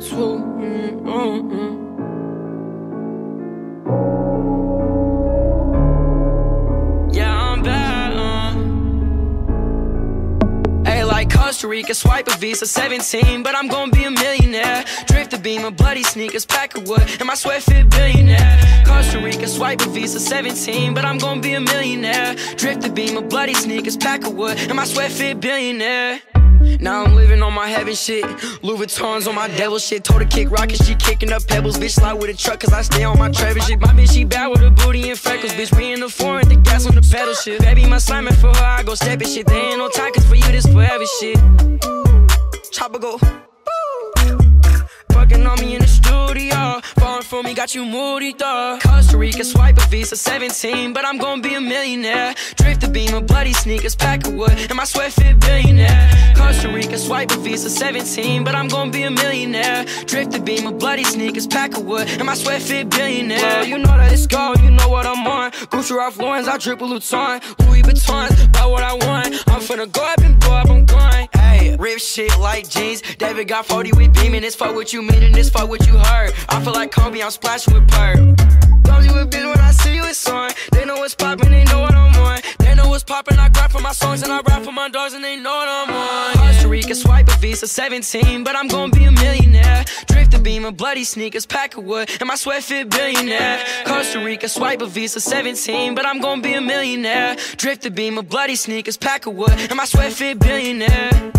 Mm -mm. Yeah, I'm bad. Uh. Like Costa Rica, swipe a Visa 17, but I'm gonna be a millionaire. Drift a beam of bloody sneakers, pack of wood, and my sweat fit billionaire. Costa Rica, swipe a Visa 17, but I'm gonna be a millionaire. Drift a beam of bloody sneakers, pack of wood, and my sweat fit billionaire. Now I'm living my heaven shit. Louis Vuittons on my devil shit. Told her kick rockets, she kicking up pebbles. Bitch slide with a truck, cause I stay on my Trevor shit. My bitch, she bad with her booty and freckles. Bitch, we in the foreign, the gas on the pedal shit. Baby, my slime for her, I go step it shit. There ain't no time, cause for you, this forever shit. Chopper go. For me, got you dog. Costa Rica, swipe a Visa 17, but I'm gonna be a millionaire. Drift the beam of bloody sneakers, pack of wood, and my sweat fit billionaire. Costa Rica, swipe a Visa 17, but I'm gonna be a millionaire. Drift the beam of bloody sneakers, pack of wood, and my sweat fit billionaire. Well, you know that it's gold, you know what I'm on. Gucci Ralph Lauren's, I drip a Luton. Louis Vuittons, buy what I want. I'm finna go Rip shit like jeans. David got 40 with beam, and this fuck what you mean, and this fuck what you heard. I feel like Kobe, I'm splashing with perp. Don't you a bitch when I see you, it's on. They know what's poppin', they know what I'm on. They know what's poppin', I grind for my songs and I rap for my dogs, and they know what I'm on. Rica, swipe a Visa 17, but I'm gonna be a millionaire. Drift the beam of bloody sneakers, pack of wood, and my sweat fit billionaire. Costa Rica, swipe a Visa 17, but I'm gonna be a millionaire. Drift the beam of bloody sneakers, pack of wood, and my sweat fit billionaire.